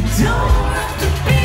You don't have to be